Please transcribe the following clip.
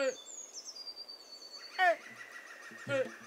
ええ